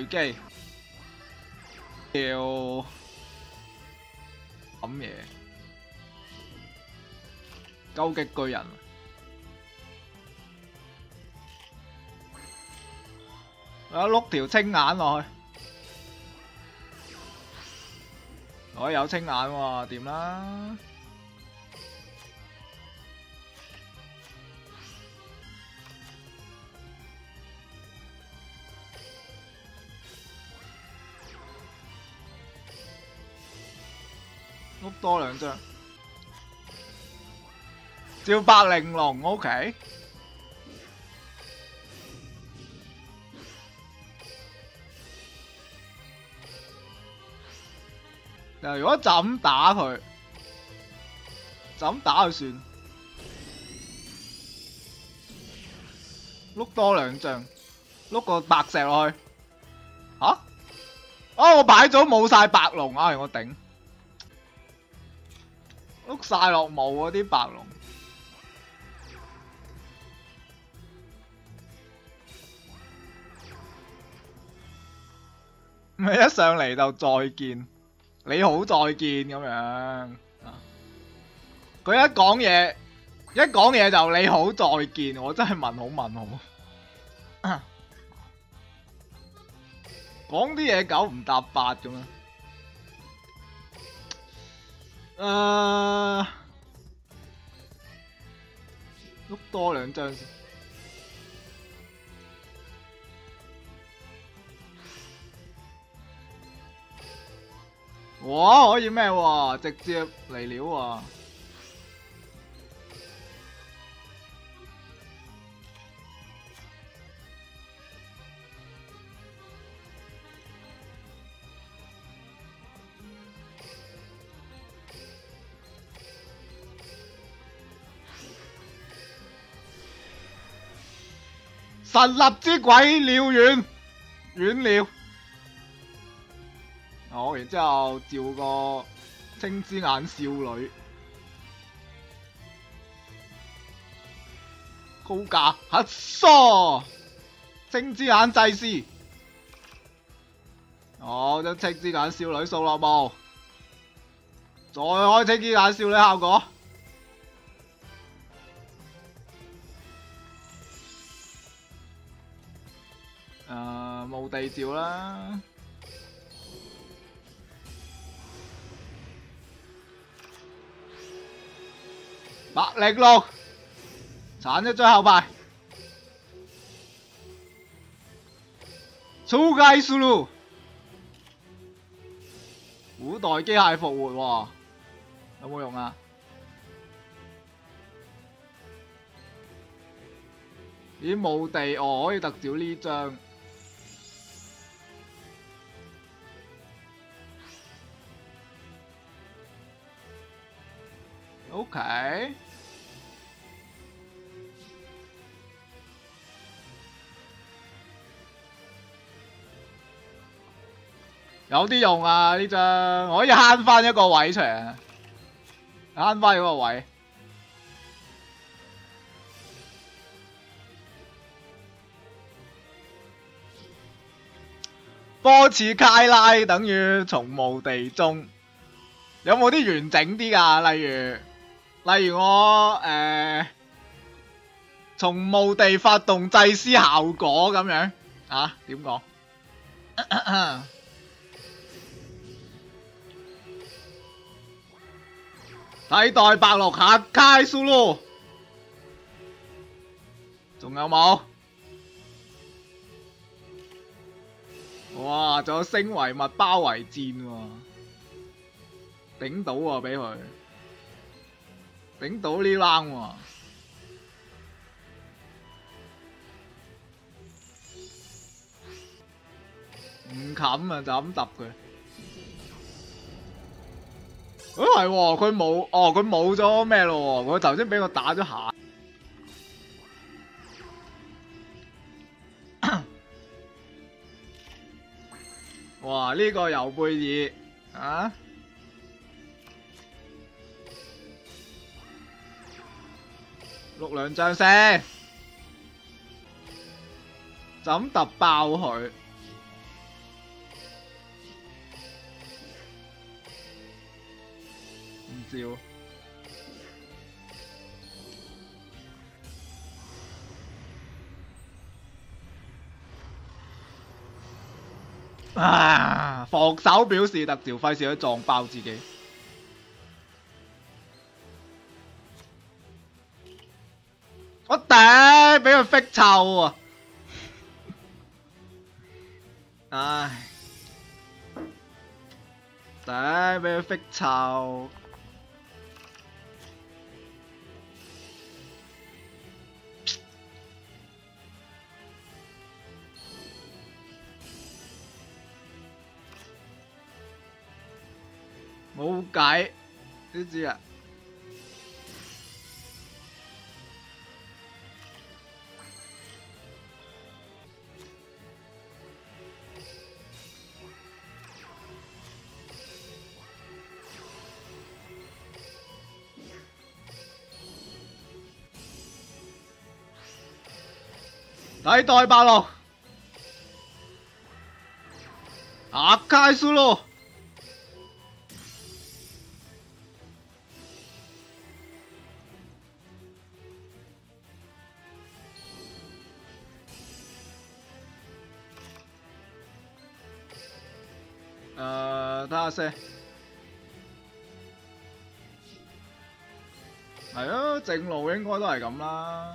巨基，叫咁嘢，究極巨人。我碌條青眼落去，我有青眼喎，掂啦。多兩張，照白玲瓏，OK。如果就咁打佢，就咁打就算，碌多兩張，碌個白石落去，吓、啊？哦，我擺咗冇晒白龍，唉，我頂，碌晒落冇嗰啲白龍。咪一上嚟就再見，你好再見咁樣。佢一講嘢，一講嘢就你好再見，我真係問好問好。講啲嘢九唔搭八咁樣。呃，碌多两张先。哇，可以咩？直接嚟料喎！神立之鬼了遠，遠了。好，然之後照個青之眼少女，高價核疏，青之眼祭司，好將青之眼少女扫落冇，再開青之眼少女效果，誒冇地召啦。白力六，鏟一張後排，超街速路，古代機械復活喎，有冇用啊？咦冇地哦，可以特照呢張。OK。有啲用啊呢張，可以慳翻一個位出嚟，慳翻嗰個位。波次卡拉等於從墓地中，有冇啲完整啲㗎？例如，例如我誒從墓地发动祭司效果咁样啊？點講？替代白鹿下街蘇咯，仲有冇？哇！仲有星維物包围战喎，頂到啊俾佢，頂到呢冷喎。唔冚啊，就咁揼佢。誒係喎，佢冇，哦佢冇咗咩咯？佢頭先俾我打咗下。哇！呢、個尤贝尔啊，录两张先，就咁突爆佢。唔知喎。啊！防守表示特召，费事去撞爆自己。俾佢 fit 臭啊！唉，頂，俾佢 fit 臭。冇計，知唔知啊？来代八咯，啊，开始咯！呃，睇下先，係啊，正路應該都係咁啦。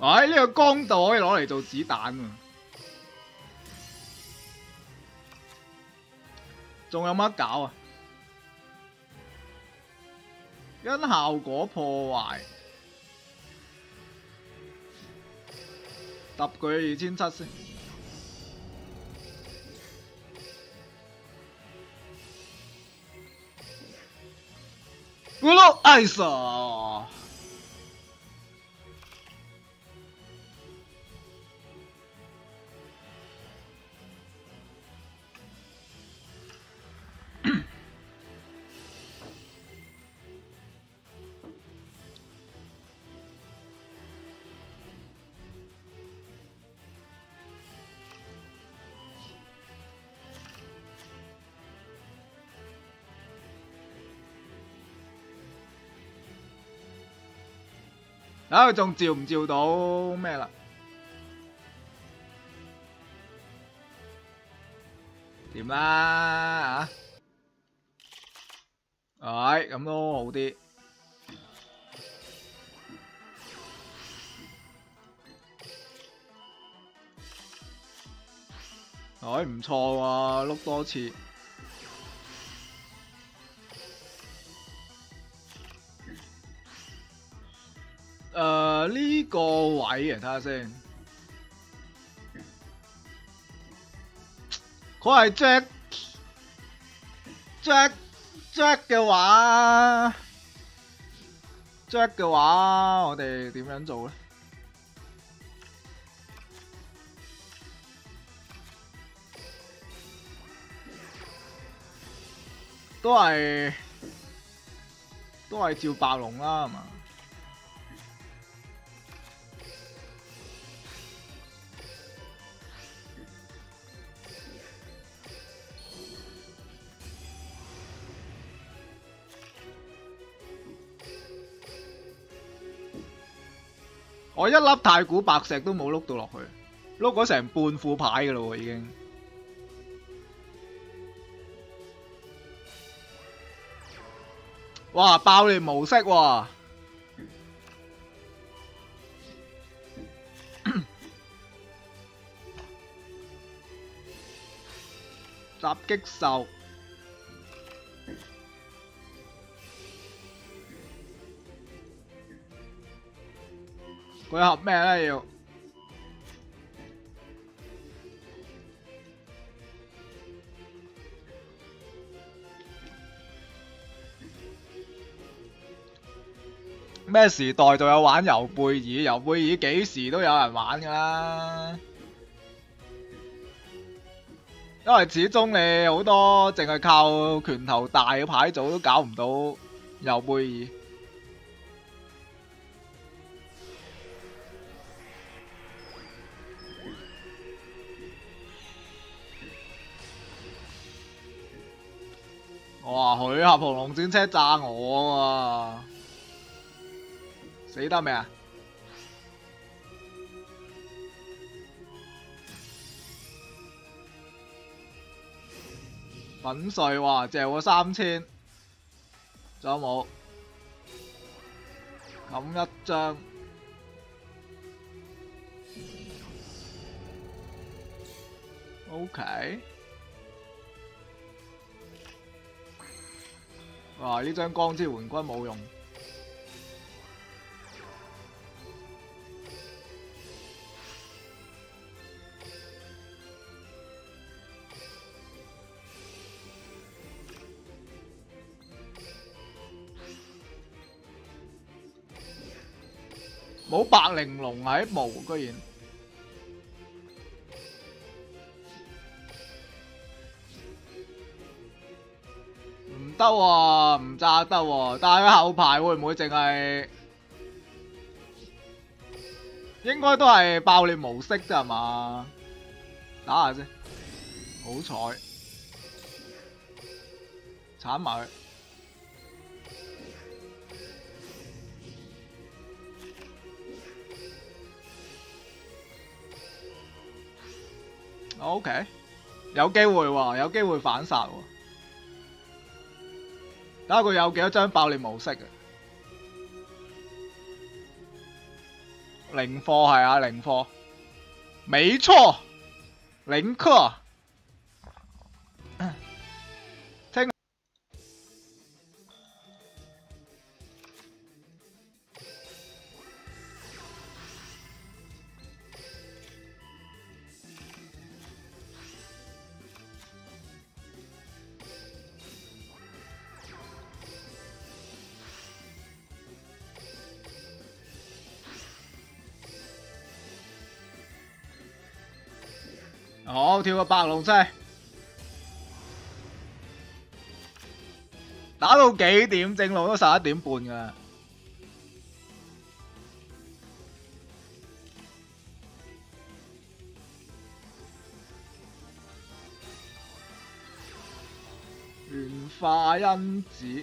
哎，呢、這個光度可以攞嚟做子彈喎，仲有乜搞啊？因效果破壞，揼佢二千七先。我老愛死。睇下仲照唔照到咩啦？点啦嚇，係咁都好啲。唉唔錯喎，碌多次。誒、呢、這個位啊，睇下先。佢係 Jack Jack Jack 嘅話，Jack 嘅話，我哋點樣做咧？都係都係照白龍啦，係嘛？我一粒太古白石都冇碌到落去，碌咗成半副牌噶咯，已經。哇！爆裂模式喎、啊，襲擊獸。佢合咩咧要？咩時代就有玩尤貝爾，尤貝爾幾時都有人玩噶啦。因為始終你好多淨係靠拳頭大嘅牌組都搞唔到尤貝爾。哇！佢合紅龍戰車炸我啊！死得未啊？粉碎哇！借我三千，仲有冇？咁一張，OK。哇！呢張光之援軍冇用。冇白玲珑喺冇，居然得喎，唔炸得喎。但系佢後排會唔會淨係？應該都係爆裂模式啫係嘛？打下先，好彩，鏟埋佢。，OK，有機會喎，有機會反殺喎。睇下佢有幾多張爆裂模式嘅。零貨係啊，零貨，沒錯，零克。好，跳個白龍車，打到幾點？正路都十一點半噶。元化因子。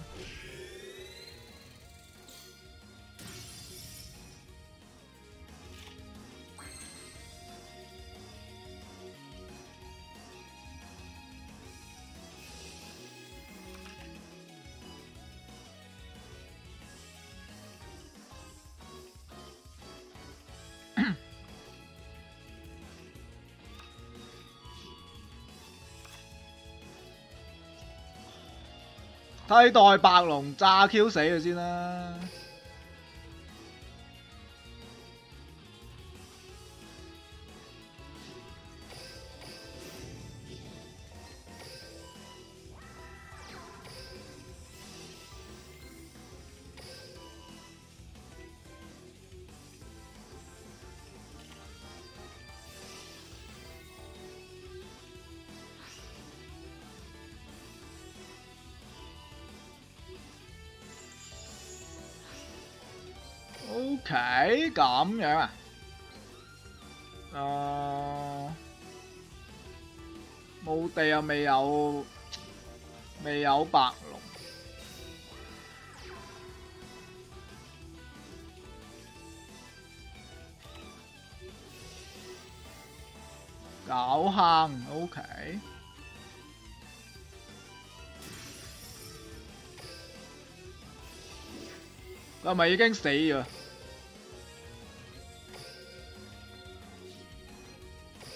替代白龍炸 Q 死佢先啦。OK，咁样啊？诶、冇，地又未有，未有白龙。搞坑，OK。佢系咪已经死咗？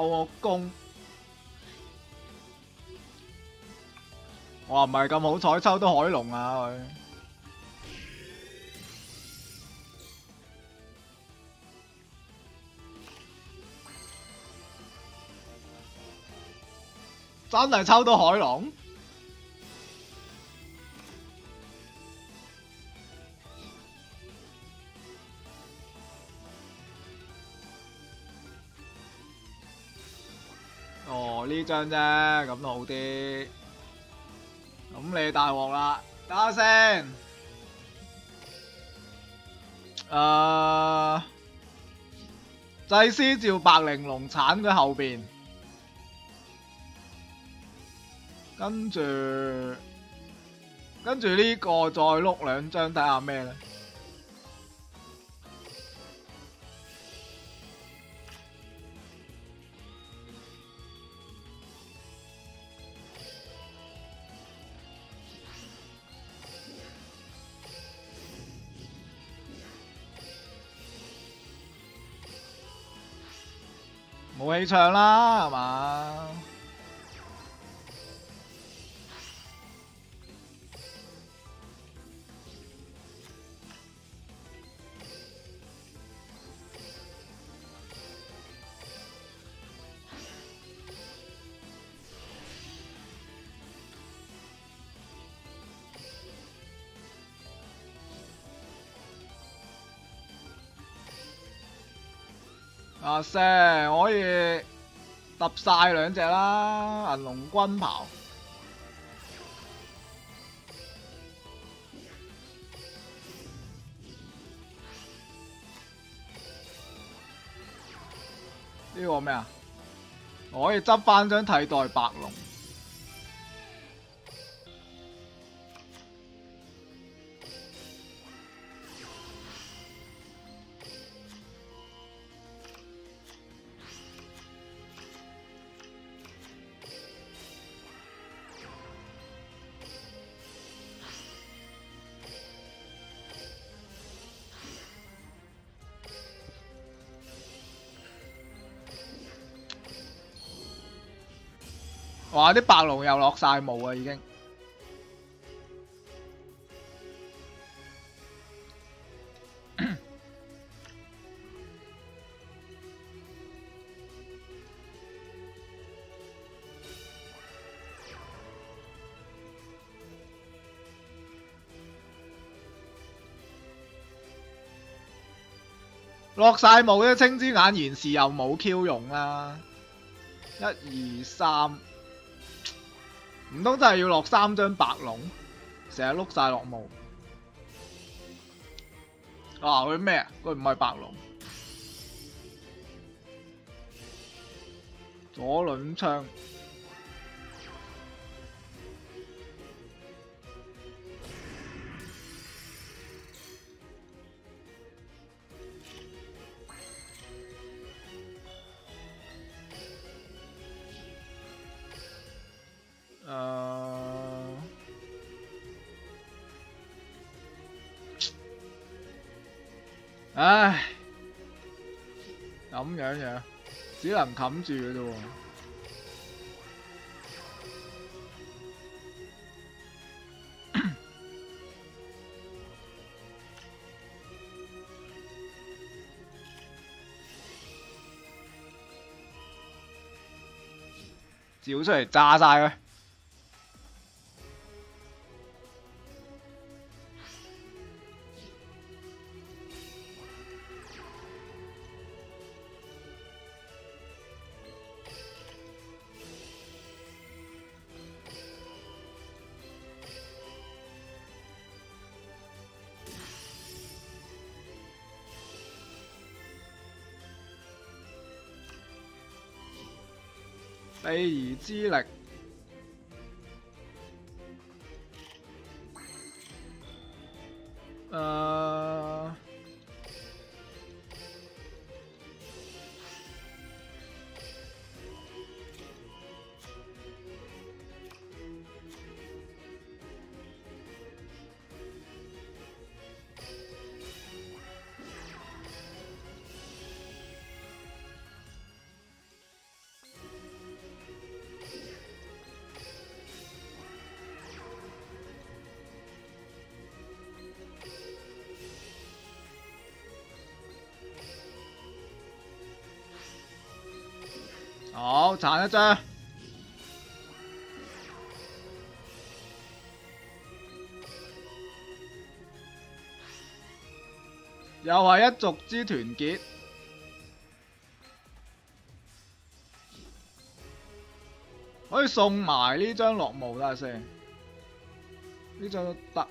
我公！我唔系咁好彩，抽到海龙啊佢。真系抽到海龙？哦，呢张啫，咁都好啲。咁你大镬啦，等下先。誒，祭司召白玲珑铲佢後邊，跟住跟住呢个再碌两张睇下咩咧？你唱啦，係嘛？啊聲，我可以揼晒兩隻啦，銀龍軍袍。呢個咩啊？我可以執翻張替代白龍。哇！啲白龍又落晒霧啊，已經。落晒霧咧，青之眼延時又冇 Q 用啦。一二三，唔通真係要落三張白龍，成日碌晒落霧。啊！佢咩啊？佢唔係白龍，左輪槍。唉，咁樣樣，只能冚住嘅啫喎。照出嚟炸晒佢。避而之力。誒、好，殘一張。又係一族之團結。可以送埋呢張落霧，睇下先。呢張得。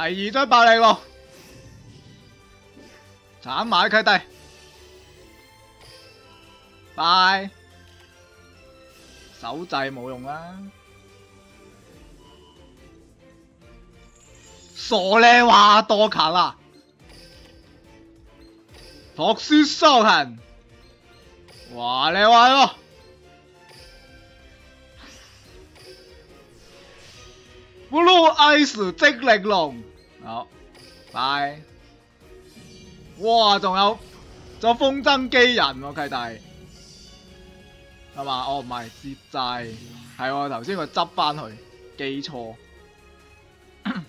第二張爆你喎，鏟埋佢哋，拜，手掣冇用啦，傻你話多卡啦，讀書收痕，話你話咯。Blue Ice 即力龍，好，拜。哇，仲有仲有風箏機人喎、啊，契弟，係嘛？哦，唔係，接掣，係我，頭先佢執翻去，記錯。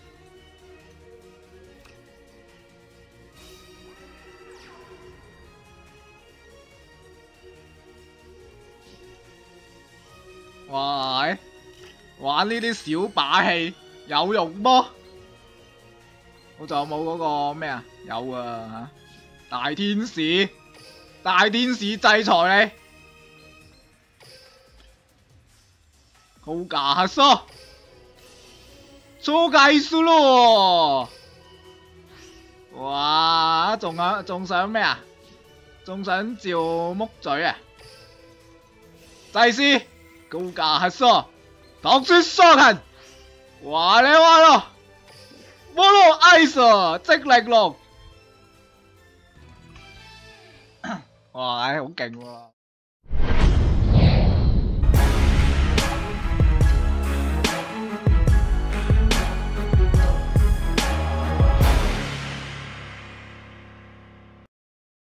哇！玩呢啲小把戲有用么？我仲有冇嗰個咩啊？有啊，大天使，大天使制裁你，好假嗦，錯計數咯！哇，仲想仲想咩啊？仲想照木嘴啊？祭司，高價嗦！讀書雙痕，話你话咯，摩羅艾斯即力龍，哇，好劲喎！